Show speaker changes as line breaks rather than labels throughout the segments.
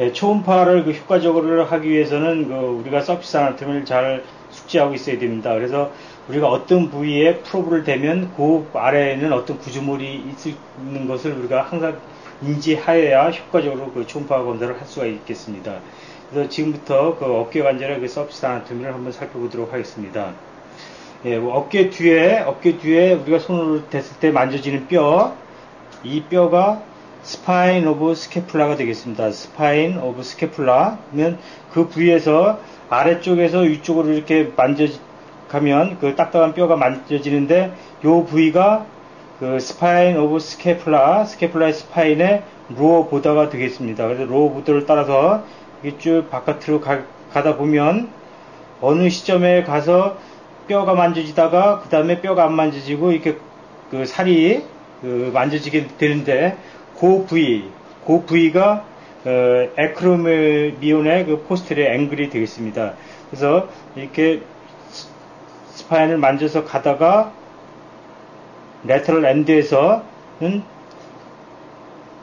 예, 초음파를 그 효과적으로 하기 위해서는 그 우리가 서피스 아나토미를 잘 숙지하고 있어야 됩니다. 그래서 우리가 어떤 부위에 프로브를 대면 그 아래에는 어떤 구조물이 있는 것을 우리가 항상 인지하여야 효과적으로 그 초음파 검사를 할 수가 있겠습니다. 그래서 지금부터 그 어깨 관절의 그 서피스 아나토미를 한번 살펴보도록 하겠습니다. 예, 뭐 어깨 뒤에 어깨 뒤에 우리가 손으로 댔을 때 만져지는 뼈, 이 뼈가 spine of scapula가 되겠습니다. spine of scapula면 그 부위에서 아래쪽에서 위쪽으로 이렇게 만져가면 그 딱딱한 뼈가 만져지는데 이 부위가 그 spine of scapula, scapula의 spine의 lower border가 되겠습니다. 그래서 lower border를 따라서 쭉 바깥으로 가, 다 보면 어느 시점에 가서 뼈가 만져지다가 그 다음에 뼈가 안 만져지고 이렇게 그 살이 그 만져지게 되는데 그 부위, 그 부위가 어, acromion의 그 posterior angle이 되겠습니다. 그래서 이렇게 spine을 만져서 가다가 lateral end에서는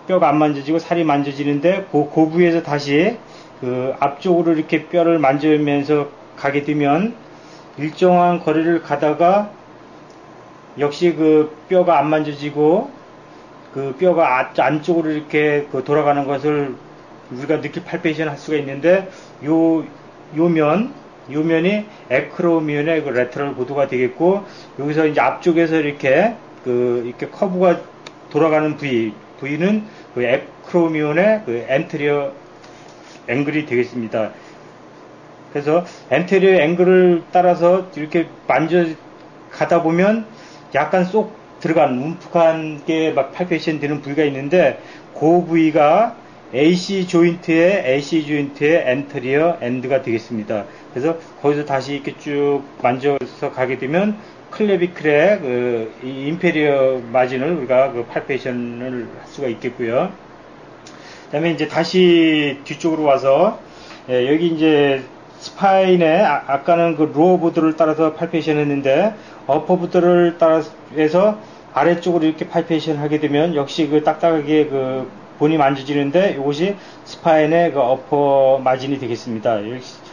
뼈가 안 만져지고 살이 만져지는데 그, 그 부위에서 다시 그 앞쪽으로 이렇게 뼈를 만지면서 가게 되면 일정한 거리를 가다가 역시 그 뼈가 안 만져지고 그 뼈가 안쪽으로 이렇게 그 돌아가는 것을 우리가 느낄 palpation 할 수가 있는데 요, 요 면, 요 면이 acromion의 그 lateral border가 되겠고 여기서 이제 앞쪽에서 이렇게 그 이렇게 커브가 돌아가는 부위, 부위는 그 acromion의 그 anterior angle이 되겠습니다. 그래서 anterior angle을 따라서 이렇게 만져 가다 보면 약간 쏙 들어간 움푹한 게 막 palpation 되는 부위가 있는데 그 부위가 AC 조인트의 AC 조인트의 엔터리어 엔드가 되겠습니다. 그래서 거기서 다시 이렇게 쭉 만져서 가게 되면 clavicle의 그 inferior margin을 우리가 그 palpation을 할 수가 있겠고요. 그다음에 이제 다시 뒤쪽으로 와서 예, 여기 이제 spine에 아, 아까는 그 lower border를 따라서 palpation 했는데 upper border를 따라서 아래쪽으로 이렇게 palpation 하게 되면 역시 그 딱딱하게 그 bone이 만져지는데 이것이 spine의 그 upper margin이 되겠습니다.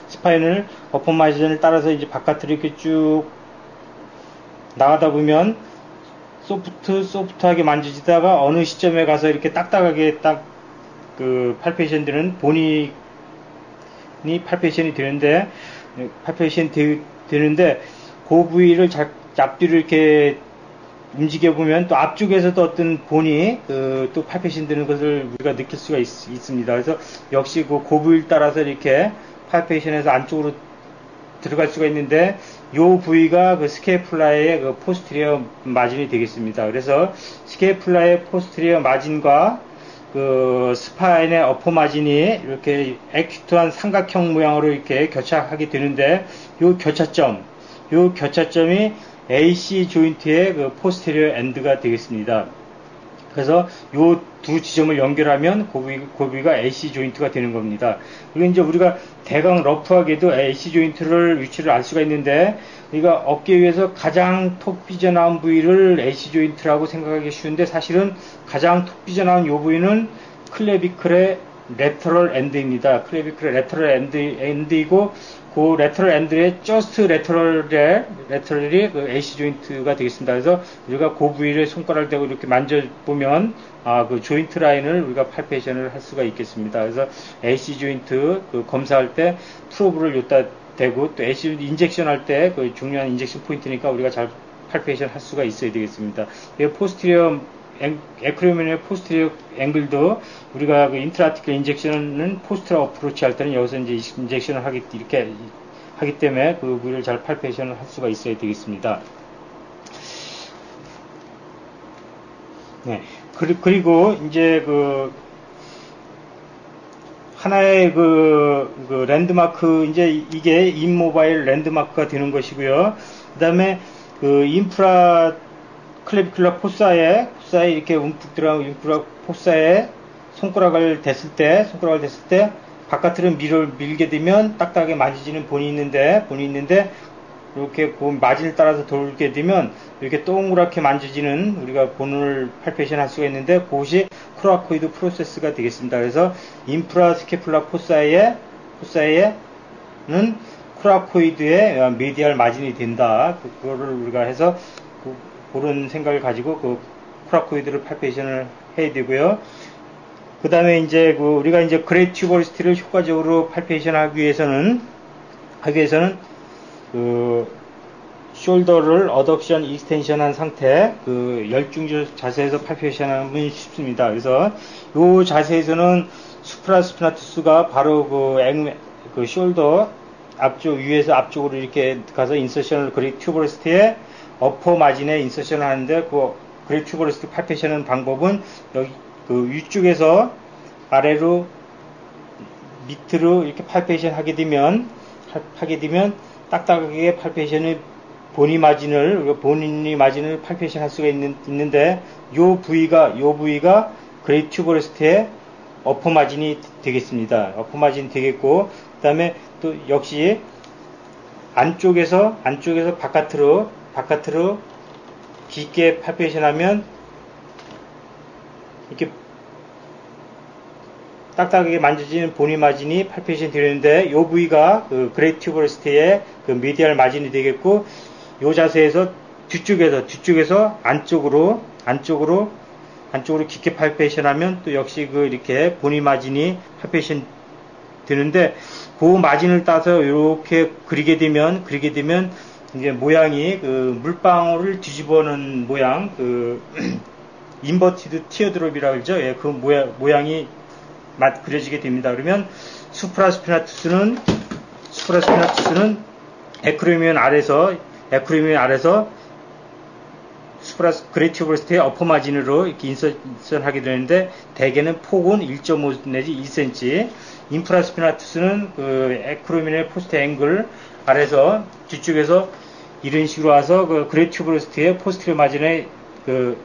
spine을 upper margin을 따라서 이제 바깥으로 이렇게 쭉 나가다 보면 소프트 소프트하게 만져지다가 어느 시점에 가서 이렇게 딱딱하게 딱 그 팔페이션 되는 본이 팔페이션이 되는데 팔페이션 되, 되는데 그 부위를 잡뒤로 이렇게 움직여 보면 또 앞쪽에서도 어떤 본이 그 또 팔페이션 되는 것을 우리가 느낄 수가 있, 습니다 그래서 역시 그 고부위를 따라서 이렇게 팔페이션에서 안쪽으로 들어갈 수가 있는데 이 부위가 그 scapula의 그 posterior margin이 되겠습니다. 그래서 scapula의 posterior margin과 그 spine의 upper margin이 이렇게 acute한 삼각형 모양으로 이렇게 교차하게 되는데 이 교차점, 이 교차점이 AC 조인트의 그 포스테리어 엔드가 되겠습니다. 그래서 이 두 지점을 연결하면 고 부위, 고 부위가 AC joint가 되는 겁니다. 그리고 이제 우리가 대강 러프하게도 AC 조인트를 위치를 알 수가 있는데 우리가 어깨 위에서 가장 톡 삐져나온 부위를 AC joint라고 생각하기 쉬운데 사실은 가장 톡 삐져나온 이 부위는 클레비클의 레터럴 엔드입니다. 클레비클의 레터럴 엔드, 엔드이고 그 레터럴 엔드의 저스트 레터럴의 레터럴이 그 AC 조인트가 되겠습니다. 그래서 우리가 그 부위를 손가락 대고 이렇게 만져보면 아, 그 joint line을 우리가 palpation을 할 수가 있겠습니다. 그래서 AC joint 그 검사할 때 probe를 요다 대고 또 AC injection 할 때 그 중요한 injection point니까 우리가 잘 palpation 할 수가 있어야 되겠습니다. posterior acromion의 posterior angle도 우리가 그 intra-articular injection은 posterior approach 할 때는 여기서 이제 injection을 하기 이렇게 하기 때문에 그 부위를 잘 palpation을 할 수가 있어야 되겠습니다. 네. 그리고 이제 그 하나의 그, 그 랜드마크 이제 이게 인모바일 랜드마크가 되는 것이고요. 그다음에 그 인프라 클레비클라 포사에 포사에 이렇게 움푹 들어간 인프라 포사에 손가락을 댔을 때 손가락을 댔을 때 바깥으로 밀을 밀게 되면 딱딱하게 만지지는 본이 있는데 본이 있는데 이렇게 그 마진을 따라서 돌게 되면 이렇게 동그랗게 만져지는 우리가 bone을 palpation 할 수가 있는데 그것이 coracoid process가 되겠습니다. 그래서 infraclavicular fossa에 fossa에는 coracoid의 medial margin이 된다. 그거를 우리가 해서 그, 그런 생각을 가지고 그 coracoid를 palpation을 해야 되고요. 그 다음에 이제 그 우리가 이제 greater tuberosity를 효과적으로 palpation 하기 위해서는 하기 위해서는 그 shoulder를 adduction extension 한 상태 그 열중쉬어 자세에서 palpation 하면 쉽습니다. 그래서 이 자세에서는 supraspinatus가 바로 그, 앵, 그 shoulder 앞쪽 위에서 앞쪽으로 이렇게 가서 insertion을 greater tuberosity에 upper margin에 insertion을 하는데 그 greater tuberosity palpation하는 방법은 여기 그 위쪽에서 아래로 밑으로 이렇게 palpation 하게 되면 하게 되면 딱딱하게 palpation을 bony margin을 bony margin을 palpation 할 수가 있는, 있는데 요 부위가 요 부위가 greater tuberosity의 upper margin이 되겠습니다. 어퍼 마진이 되겠고 그다음에 또 역시 안쪽에서 안쪽에서 바깥으로 바깥으로 깊게 palpation 하면 이렇게 딱딱하게 만져지는 bony margin이 palpation 되는데 이 부위가 그 greater tuberosity의 그 medial margin이 되겠고 이 자세에서 뒤쪽에서 뒤쪽에서 안쪽으로 안쪽으로 안쪽으로 깊게 palpation 하면 또 역시 그 이렇게 bony margin이 palpation 되는데 그 margin을 따서 이렇게 그리게 되면 그리게 되면 이제 모양이 그 물방울을 뒤집어놓은 모양 그 inverted teardrop이라고 그러죠. 예, 그 모양, 모양이 맛 그려지게 됩니다. 그러면 supraspinatus는 supraspinatus는 acromion 아래서 acromion 아래서 supras greater tuberosity의 upper margin으로 이렇게 insert하게 되는데 대개는 폭은 1.5 내지 2cm infraspinatus는 그 acromion의 posterior angle 아래서 뒤쪽에서 이런 식으로 와서 그 greater tuberosity의 posterior margin에 그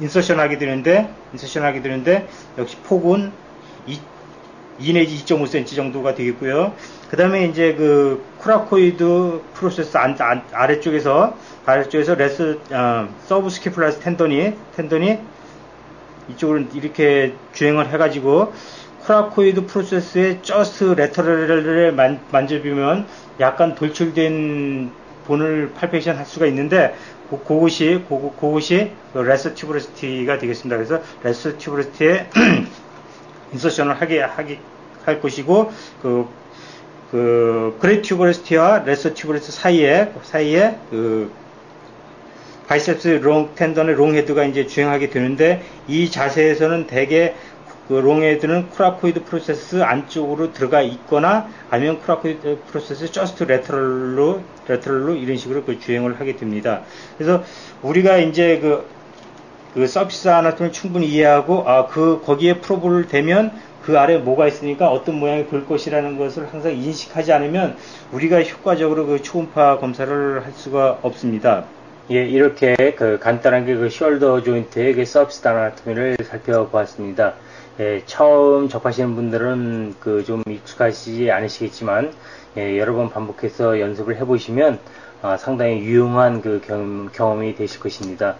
insertion 하게 되는데, insertion 하게 되는데, 역시 폭은 2, 2 내지 2.5cm 정도가 되겠고요. 그 다음에 이제 그 coracoid process 안, 안, 아래쪽에서, 아래쪽에서 lesser, 어, subscapularis tendon이, tendon이 이쪽으로 이렇게 주행을 해가지고, coracoid process의 just lateral을 만, 만져보면 약간 돌출된 bone을 palpation 할 수가 있는데 그, 그것이 그, 그것이 lesser tuberosity가 되겠습니다. 그래서 lesser tuberosity에 insertion을 하게 하게 할 것이고 그, 그 greater tuberosity와 lesser tuberosity 사이에 사이에 그 biceps long tendon의 long head가 이제 주행하게 되는데 이 자세에서는 대개 그 long head는 coracoid process 안쪽으로 들어가 있거나 아니면 coracoid process just lateral로 레터럴로 이런 식으로 그 주행을 하게 됩니다. 그래서 우리가 이제 그, 그 서비스 아나토미를 충분히 이해하고 아 그 거기에 프로브를 대면 그 아래 뭐가 있으니까 어떤 모양이 볼 것이라는 것을 항상 인식하지 않으면 우리가 효과적으로 그 초음파 검사를 할 수가 없습니다.
예, 이렇게 그 간단하게 그 숄더 조인트의 그 서비스 아나토미를 살펴보았습니다. 예, 처음 접하시는 분들은 그 좀 익숙하시지 않으시겠지만 예, 여러 번 반복해서 연습을 해보시면 아, 상당히 유용한 그 경, 험이 되실 것입니다.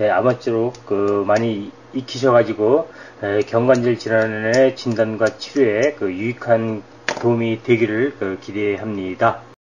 예, 아무쪼록 그 많이 익히셔가지고 예, 경관절 질환의 진단과 치료에 그 유익한 도움이 되기를 그 기대합니다.